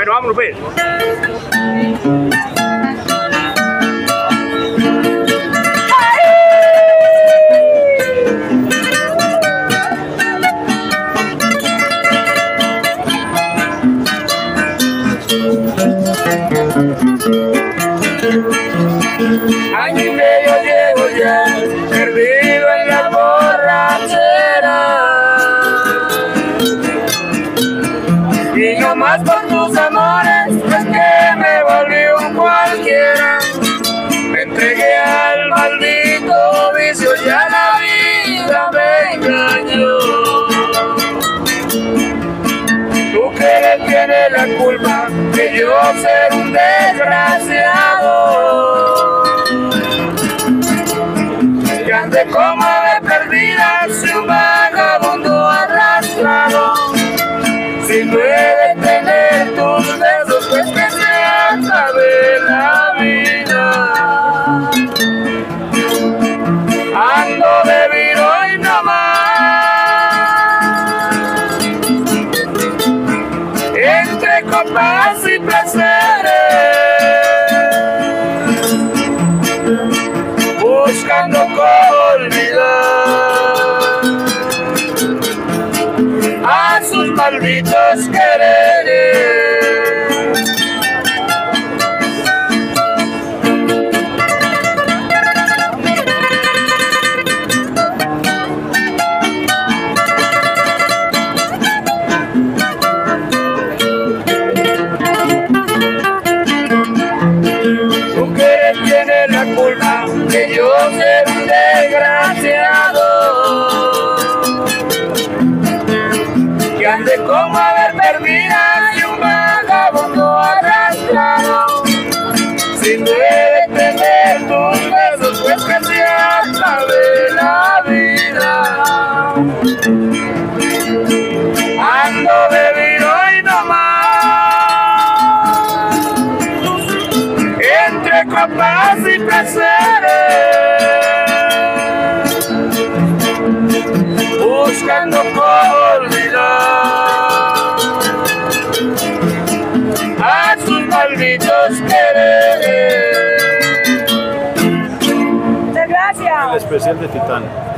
Bueno, vámonos pues. Año y Y por tus amores es que me volví un cualquiera. Me entregué al maldito vicio ya la vida me engañó. Tú que le tienes la culpa de yo ser un desgraciado. Que ande como entre copas y placeres. buscando olvidar a sus malditos quereres. La culpa que yo ser un desgraciado. Que ande como copas y placeres, buscando olvidar a sus malditos quereres. Muchas gracias. El especial de Titán.